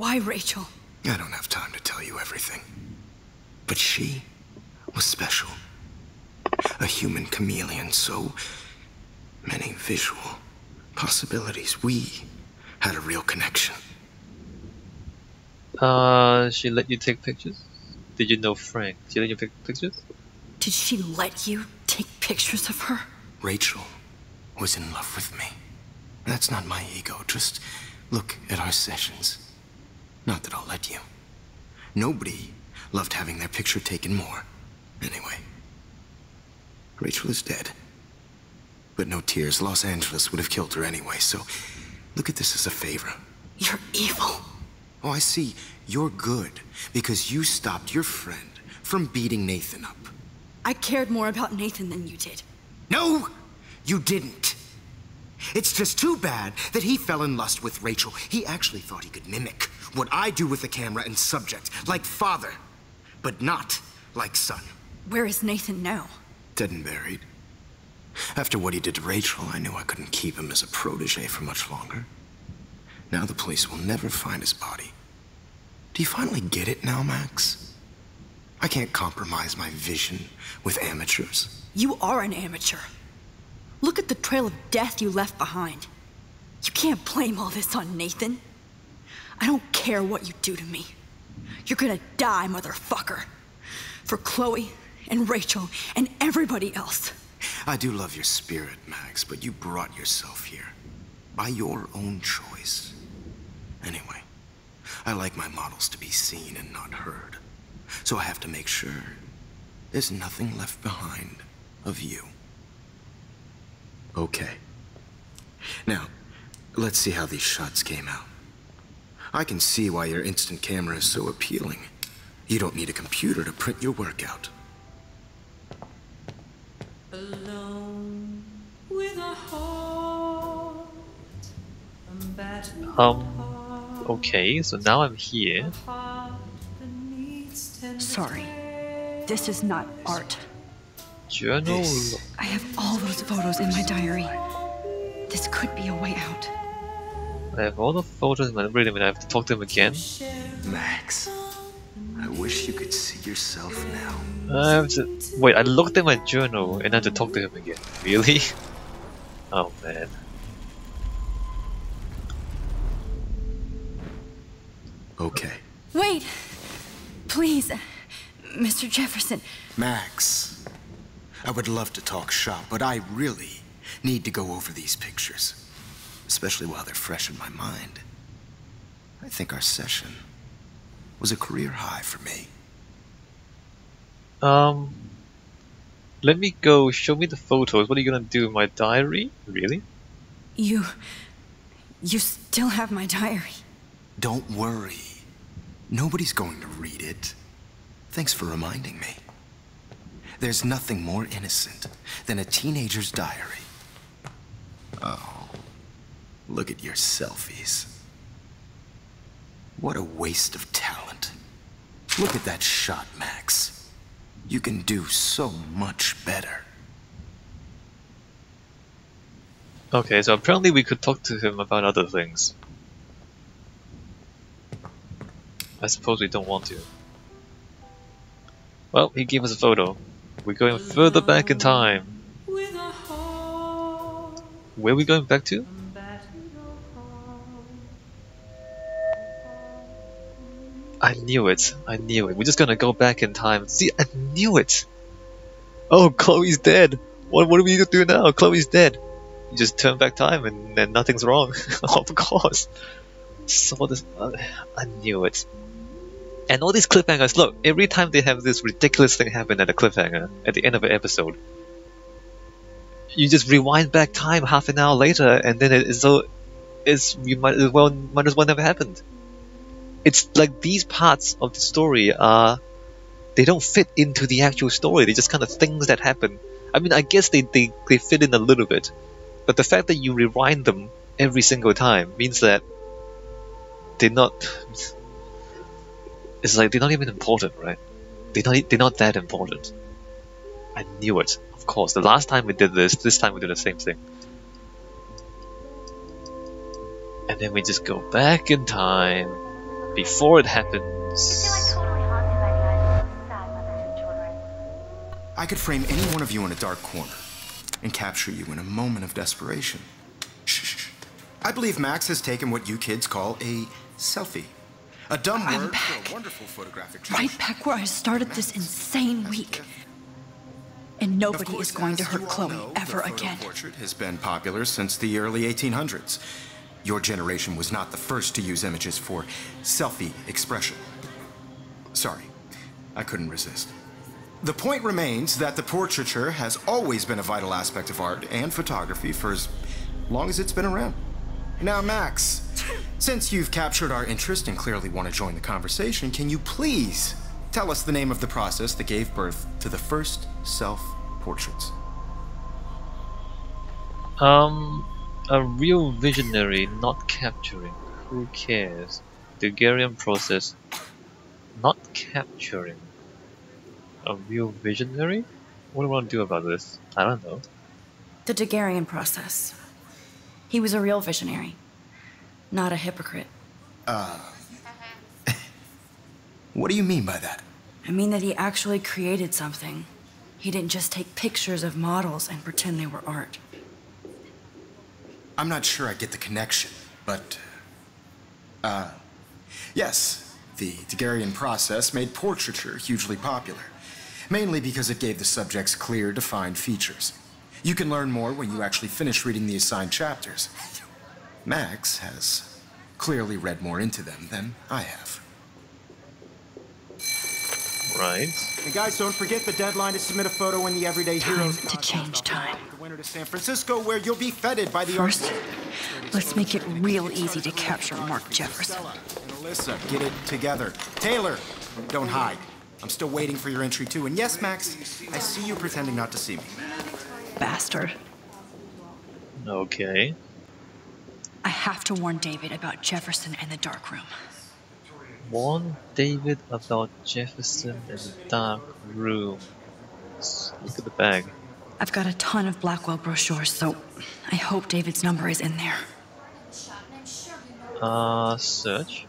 Why Rachel? I don't have time to tell you everything. But she was special. A human chameleon, so many visual possibilities. We had a real connection. Uh, she let you take pictures? Did you know Frank? She let you take pictures? Did she let you take pictures of her? Rachel was in love with me. That's not my ego. Just look at our sessions. Not that I'll let you. Nobody loved having their picture taken more. Anyway, Rachel is dead. But no tears. Los Angeles would have killed her anyway, so look at this as a favor. You're evil. Oh, I see. You're good because you stopped your friend from beating Nathan up. I cared more about Nathan than you did. No, you didn't. It's just too bad that he fell in lust with Rachel. He actually thought he could mimic what I do with the camera and subject, like father, but not like son. Where is Nathan now? Dead and buried. After what he did to Rachel, I knew I couldn't keep him as a protege for much longer. Now the police will never find his body. Do you finally get it now, Max? I can't compromise my vision with amateurs. You are an amateur. Look at the trail of death you left behind. You can't blame all this on Nathan. I don't care what you do to me. You're gonna die, motherfucker. For Chloe and Rachel and everybody else. I do love your spirit, Max, but you brought yourself here. By your own choice. Anyway, I like my models to be seen and not heard. So I have to make sure there's nothing left behind of you. Okay. Now, let's see how these shots came out. I can see why your instant camera is so appealing. You don't need a computer to print your work out. Alone with a heart, Um, okay, so now I'm here. heart that needs tender Sorry. This is not art. Journal. This I have all those photos in my diary. This could be a way out. I have all the photos in my wait a minute, I have to talk to him again. Max, I wish you could see yourself now. I have to wait, I looked at my journal and I have to talk to him again. Really? Oh man. Okay. Wait! Please, Mr. Jefferson. Max, I would love to talk shop, but I really need to go over these pictures. Especially while they're fresh in my mind. I think our session was a career high for me. Um let me go show me the photos. What are you gonna do in my diary? Really? You. You still have my diary. Don't worry. Nobody's going to read it. Thanks for reminding me. There's nothing more innocent than a teenager's diary. Oh, look at your selfies. What a waste of talent. Look at that shot, Max. You can do so much better. Okay, so apparently we could talk to him about other things. I suppose we don't want to. Well, he gave us a photo. We're going further back in time. with a heart, Where are we going back to? I knew it. I knew it. We're just gonna go back in time. See, I knew it. Oh, Chloe's dead. What what are we gonna do now? Chloe's dead. You just turn back time and then nothing's wrong. of course. So this. uh, I knew it. And all these cliffhangers. Look, every time they have this ridiculous thing happen at a cliffhanger at the end of an episode, you just rewind back time half an hour later, and then it is so. It's you might as well might as well never happened it's like these parts of the story are they don't fit into the actual story. They're just kind of things that happen. I mean i guess they, they, they fit in a little bit but the fact that you rewind them every single time means that they're not it's like they're not even important right? They're not, they're not that important. I knew it of course. The last time we did this this time we did the same thing. And then we just go back in time before it I happens. totally haunted by the idea of sad mothers and children. I could frame any one of you in a dark corner and capture you in a moment of desperation. Shh. shh, shh. I believe Max has taken what you kids call a selfie. A dumb I'm word back. for a wonderful photographic Right back where I started this insane week. And nobody course, is going to hurt Chloe know, ever the photo again. portrait has been popular since the early 1800s. Your generation was not the first to use images for selfie expression. Sorry, I couldn't resist. The point remains that the portraiture has always been a vital aspect of art and photography for as long as it's been around. Now, Max, since you've captured our interest and clearly want to join the conversation, can you please tell us the name of the process that gave birth to the first self portraits? Um, a real visionary not capturing. Who cares? The Daguerrean process not capturing. A real visionary? What do I want to do about this? I don't know. The Daguerrean process. He was a real visionary, not a hypocrite. Uh, what do you mean by that? I mean that he actually created something. He didn't just take pictures of models and pretend they were art. I'm not sure I get the connection, but. Uh. Yes, the Daguerrean process made portraiture hugely popular, mainly because it gave the subjects clear, defined features. You can learn more when you actually finish reading the assigned chapters. Max has clearly read more into them than I have. Right. And guys, don't forget the deadline to submit a photo in the Everyday Time Heroes. to change time. The winter to San Francisco, where you'll be feted by the First, art- let's make it real easy to capture Mark Jefferson. Stella and Alyssa, get it together. Taylor, don't hide. I'm still waiting for your entry too. And yes, Max, I see you pretending not to see me. Bastard. Okay. I have to warn David about Jefferson and the dark room. Warn David about Jefferson and the dark room. Look at the bag. I've got a ton of Blackwell brochures, so I hope David's number is in there. Uh, search.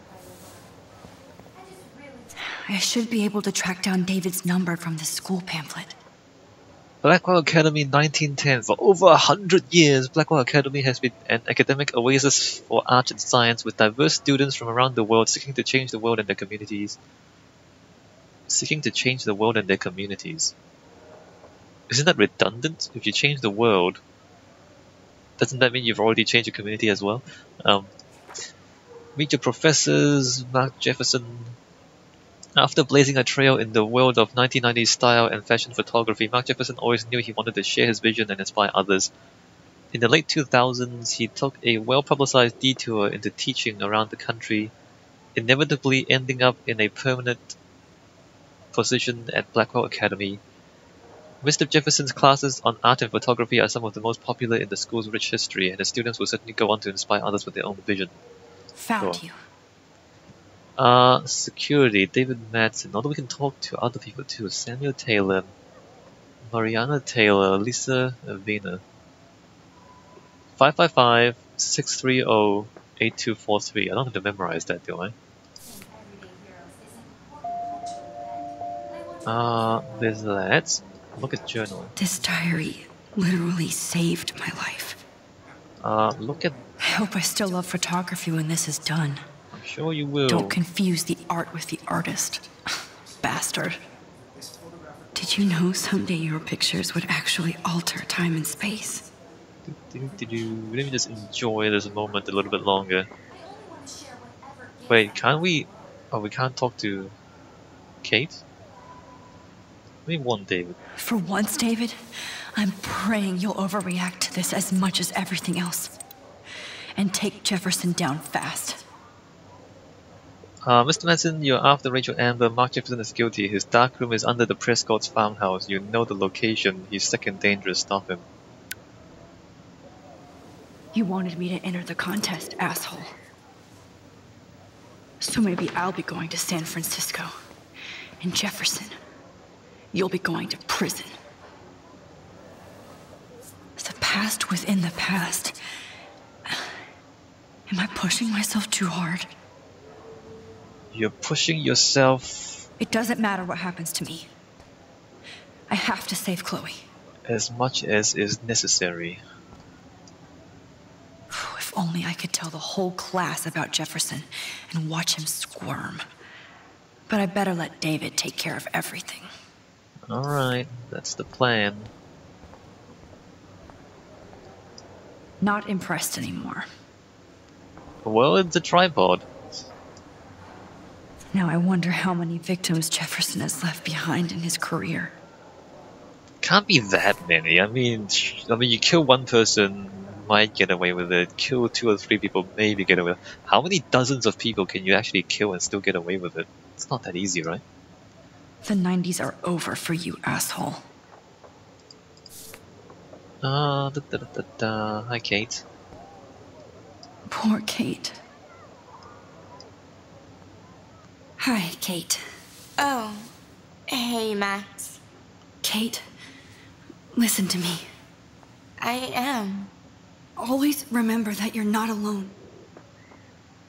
I should be able to track down David's number from the school pamphlet. Blackwell Academy 1910. For over a hundred years, Blackwell Academy has been an academic oasis for art and science with diverse students from around the world seeking to change the world and their communities. Seeking to change the world and their communities. Isn't that redundant? If you change the world, doesn't that mean you've already changed your community as well? Um, meet your professors, Mark Jefferson, after blazing a trail in the world of 1990s style and fashion photography, Mark Jefferson always knew he wanted to share his vision and inspire others. In the late 2000s, he took a well publicized detour into teaching around the country, inevitably ending up in a permanent position at Blackwell Academy. Mr. Jefferson's classes on art and photography are some of the most popular in the school's rich history, and the students will certainly go on to inspire others with their own vision. Found you. Uh, security, David Madsen. Although we can talk to other people too. Samuel Taylor, Mariana Taylor, Lisa Avena. 555 630 8243. I don't have to memorize that, do I? Uh, there's that. Look at journal. This diary literally saved my life. Uh, look at. I hope I still love photography when this is done. Sure you will. Don't confuse the art with the artist. Bastard. Did you know someday your pictures would actually alter time and space? Did, let me just enjoy this moment a little bit longer? Wait, can't we? Oh, we can't talk to Kate. We want David. For once, David, I'm praying you'll overreact to this as much as everything else. And take Jefferson down fast. Uh, Mr. Madsen, you're after Rachel Amber. Mark Jefferson is guilty. His dark room is under the Prescott's farmhouse. You know the location. He's sick and dangerous. Stop him. You wanted me to enter the contest, asshole. So maybe I'll be going to San Francisco. And Jefferson, you'll be going to prison. The past within the past. Am I pushing myself too hard? You're pushing yourself It doesn't matter what happens to me. I have to save Chloe. as much as is necessary. If only I could tell the whole class about Jefferson and watch him squirm. But I better let David take care of everything. Alright, that's the plan. Not impressed anymore. Well, it's a tripod. Now I wonder how many victims Jefferson has left behind in his career. Can't be that many. I mean, I mean, you kill one person, might get away with it. Kill two or three people, maybe get away. How many dozens of people can you actually kill and still get away with it? It's not that easy, right? The 90s are over for you, asshole. Uh, da, da, da, da. Hi, Kate. Poor Kate. Hi, Kate. Oh, hey, Max. Kate, listen to me. I am. Always remember that you're not alone.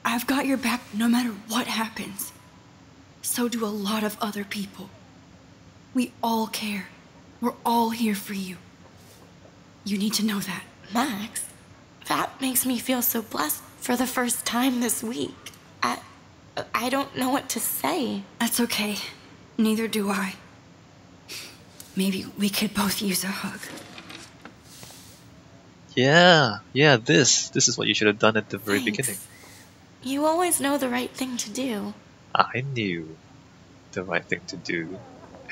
I've got your back no matter what happens. So do a lot of other people. We all care. We're all here for you. You need to know that. Max, that makes me feel so blessed for the first time this week. I, I don't know what to say. That's okay. Neither do I. Maybe we could both use a hug. Yeah, yeah, this. This is what you should have done at the very Thanks. beginning. You always know the right thing to do. I knew the right thing to do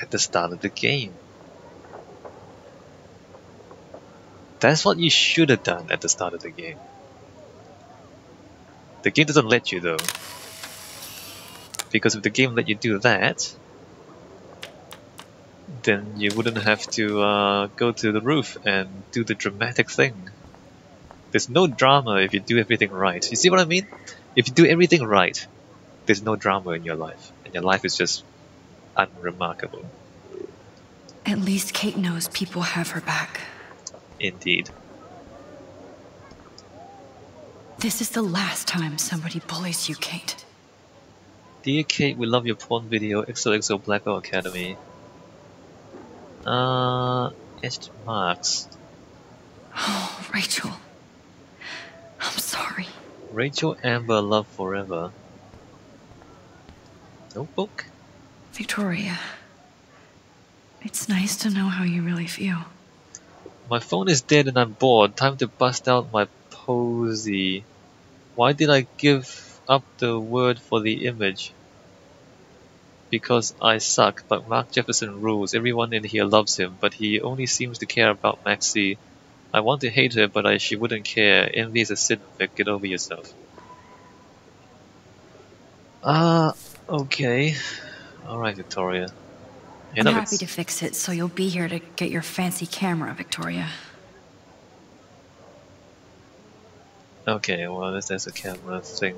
at the start of the game. That's what you should have done at the start of the game. The game doesn't let you though. Because if the game let you do that, then you wouldn't have to uh, go to the roof and do the dramatic thing. There's no drama if you do everything right. You see what I mean? If you do everything right, there's no drama in your life, and your life is just unremarkable. At least Kate knows people have her back. Indeed. This is the last time somebody bullies you, Kate. Dear Kate, we love your porn video, XOXO Black Hole Academy. Uh, etched marks. Oh, Rachel. I'm sorry. Rachel Amber Love Forever. Notebook? Victoria. It's nice to know how you really feel. My phone is dead and I'm bored. Time to bust out my posy. Why did I give up the word for the image? Because I suck, but Mark Jefferson rules. Everyone in here loves him, but he only seems to care about Maxie. I want to hate her, but I, she wouldn't care. Envy is a sin, Vic. Get over yourself. Ah, okay. Alright, Victoria. I'm happy it's- to fix it, so you'll be here to get your fancy camera, Victoria. Okay, well, this is a camera thing.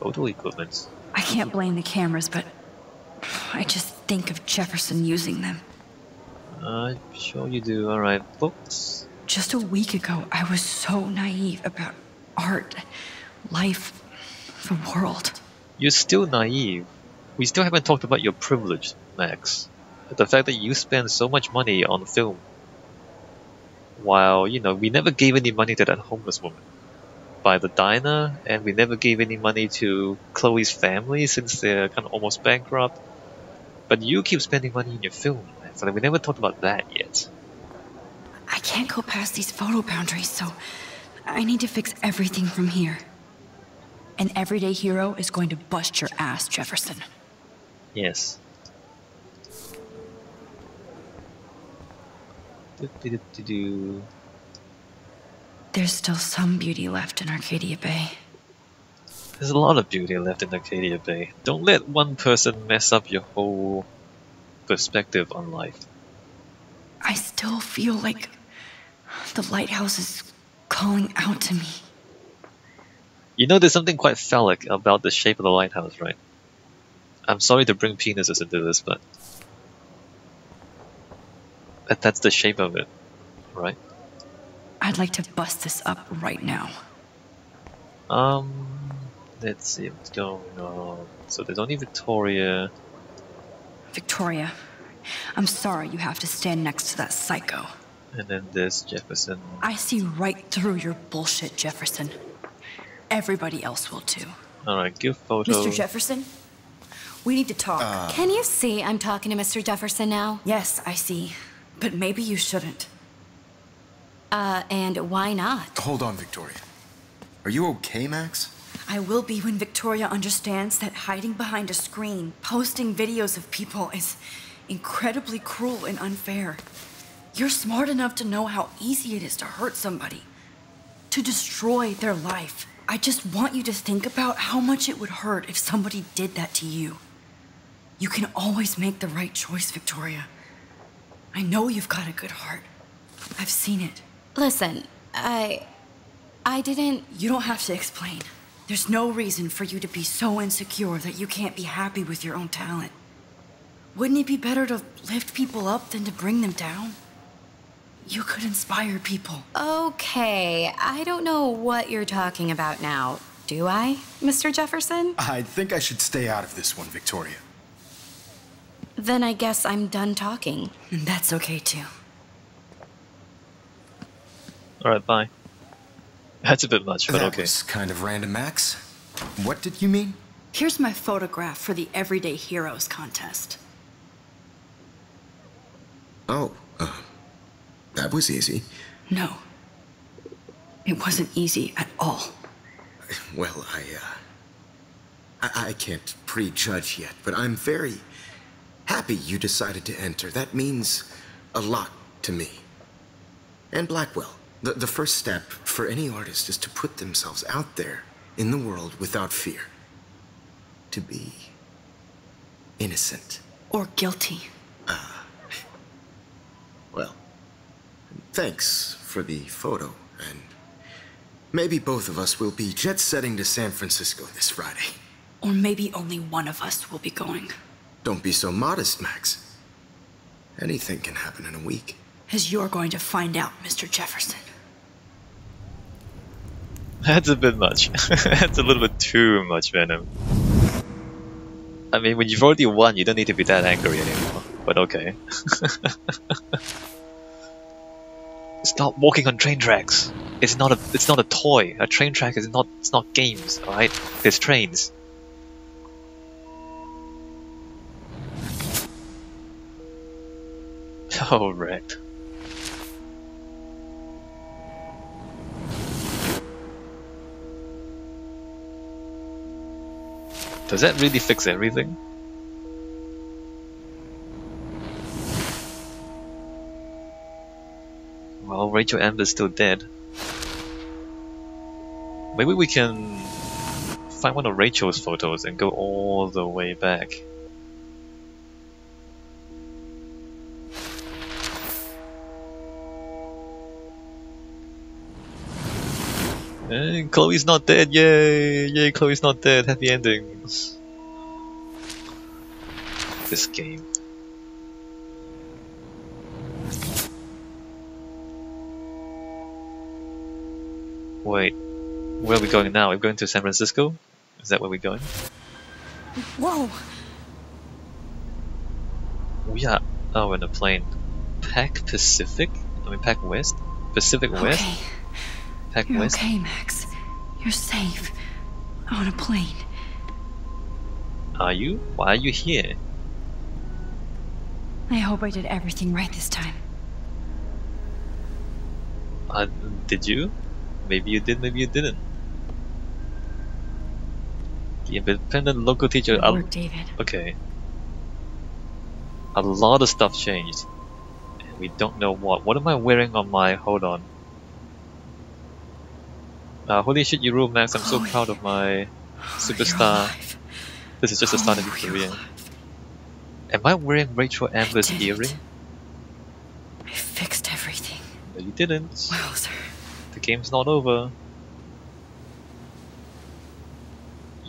Photo equipment. I can't blame the cameras, but I just think of Jefferson using them. Uh, sure you do. Alright, books. Just a week ago, I was so naive about art, life, the world. You're still naive. We still haven't talked about your privilege, Max. The fact that you spend so much money on film. While, you know, we never gave any money to that homeless woman. By the diner, and we never gave any money to Chloe's family since they're kind of almost bankrupt. But you keep spending money in your film, so we never talked about that yet. I can't go past these photo boundaries, so I need to fix everything from here. An everyday hero is going to bust your ass, Jefferson. Yes. Do-do-do-do-do. There's still some beauty left in Arcadia Bay. There's a lot of beauty left in Arcadia Bay. Don't let one person mess up your whole perspective on life. I still feel like the lighthouse is calling out to me. You know, there's something quite phallic about the shape of the lighthouse, right? I'm sorry to bring penises into this, but that, that's the shape of it, right? I'd like to bust this up right now. Um, Let's see what's going on. So there's only Victoria. Victoria, I'm sorry you have to stand next to that psycho. And then there's Jefferson. I see right through your bullshit, Jefferson. Everybody else will too. Alright, give photo. Mr. Jefferson, we need to talk. Can you see I'm talking to Mr. Jefferson now? yes, I see. But maybe you shouldn't. Uh, and why not? Hold on, Victoria. Are you okay, Max? I will be when Victoria understands that hiding behind a screen, posting videos of people is incredibly cruel and unfair. You're smart enough to know how easy it is to hurt somebody, to destroy their life. I just want you to think about how much it would hurt if somebody did that to you. You can always make the right choice, Victoria. I know you've got a good heart. I've seen it. Listen, I. I didn't. You don't have to explain. There's no reason for you to be so insecure that you can't be happy with your own talent. Wouldn't it be better to lift people up than to bring them down? You could inspire people. Okay, I don't know what you're talking about now. Do I, Mr. Jefferson? I think I should stay out of this one, Victoria. Then I guess I'm done talking. And that's okay too. Alright, bye. That's a bit much, but that okay. was kind of random, Max. What did you mean? Here's my photograph for the Everyday Heroes contest. Oh, uh, that was easy. No. It wasn't easy at all. Well, I, uh. I, I can't prejudge yet, but I'm very happy you decided to enter. That means a lot to me. And Blackwell. The, the first step for any artist is to put themselves out there in the world without fear. To be innocent. Or guilty. Ah. Well, thanks for the photo, and maybe both of us will be jet setting to San Francisco this Friday. Or maybe only one of us will be going. Don't be so modest, Max. Anything can happen in a week. As you're going to find out, Mr. Jefferson. That's a bit much. That's a little bit too much venom. I mean, when you've already won, you don't need to be that angry anymore. But okay. Stop walking on train tracks. It's not a. It's not a toy. A train track is not. It's not games. All right. There's trains. Oh, wrecked. Does that really fix everything? Well, Rachel Amber's still dead. Maybe we can find one of Rachel's photos and go all the way back. Chloe's not dead, yay! Yay, Chloe's not dead, happy endings. This game. Wait, where are we going now? Are we going to San Francisco? Is that where we're going? Whoa! We are. Oh, in a plane. Pac Pacific? I mean, Pac West? Pacific West? Okay. Pac You're West? okay, Max. You're safe. On a plane. Are you? Why are you here? I hope I did everything right this time. Uh, did you? Maybe you did, maybe you didn't. The independent local teacher. Good work, David. okay. A lot of stuff changed. And we don't know what. What am I wearing on my. Hold on. Uh, holy shit, you rule, Max. I'm so proud of my superstar. This is just the start of your career. Am I wearing Rachel Amber's it. earring? I fixed everything. No, you didn't. Wowzer. The game's not over.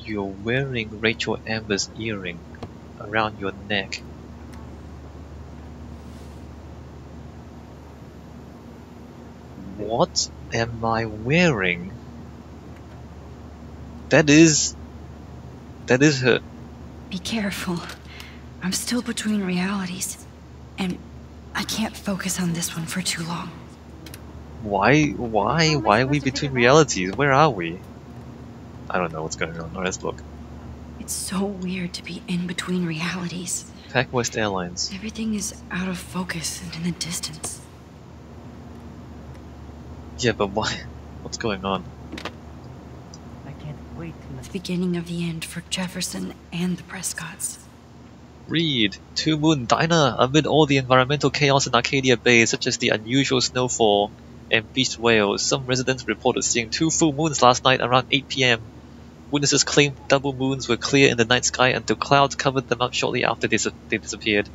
You're wearing Rachel Amber's earring around your neck. What am I wearing? That is That is her. Be careful. I'm still between realities. And I can't focus on this one for too long. Why? Why? Why are we between realities? Where are we? I don't know what's going on. Let's look. It's so weird to be in between realities. Pac West Airlines. Everything is out of focus and in the distance. Yeah, but why? What's going on? I can't wait till The beginning of the end for Jefferson and the Prescotts. Read Two Moon Diner. Amid all the environmental chaos in Arcadia Bay, such as the unusual snowfall and beached whales, some residents reported seeing two full moons last night around 8 p.m. Witnesses claimed double moons were clear in the night sky until clouds covered them up shortly after they, they disappeared.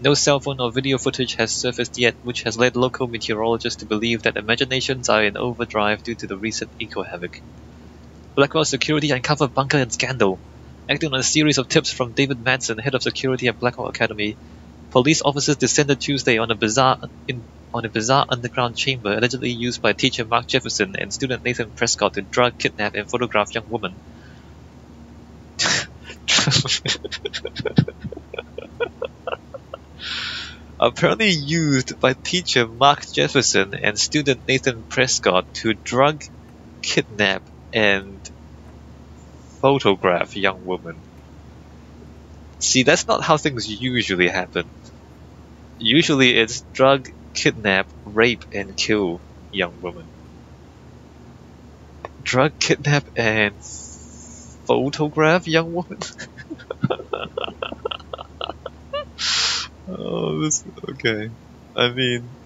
No cell phone or video footage has surfaced yet, which has led local meteorologists to believe that imaginations are in overdrive due to the recent eco havoc. Blackwell Security uncovered bunker and scandal. Acting on a series of tips from David Madsen, head of security at Blackwell Academy, police officers descended Tuesday on a bizarre in, on a bizarre underground chamber allegedly used by teacher Mark Jefferson and student Nathan Prescott to drug, kidnap, and photograph young women. Apparently used by teacher Mark Jefferson and student Nathan Prescott to drug, kidnap, and photograph young women. See, that's not how things usually happen. Usually it's drug, kidnap, rape, and kill young women. Drug, kidnap, and photograph young women? oh, this. Okay. I mean.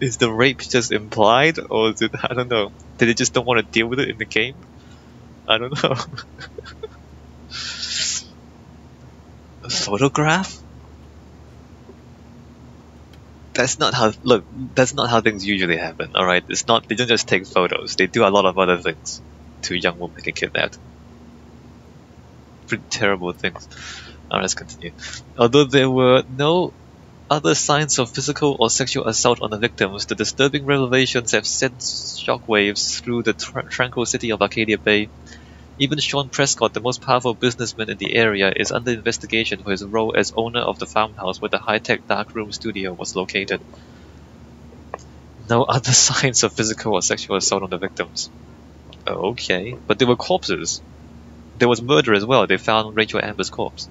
Is the rape just implied, or is it. I don't know. Did they just don't want to deal with it in the game? I don't know. A photograph? That's not how look, that's not how things usually happen, alright? It's not they don't just take photos, they do a lot of other things to young women get kidnapped. Pretty terrible things. Alright, let's continue. Although there were no other signs of physical or sexual assault on the victims, the disturbing revelations have sent shockwaves through the tr- tranquil city of Arcadia Bay. Even Sean Prescott, the most powerful businessman in the area, is under investigation for his role as owner of the farmhouse where the high-tech darkroom studio was located. No other signs of physical or sexual assault on the victims. Okay, but they were corpses. There was murder as well. They found Rachel Amber's corpse.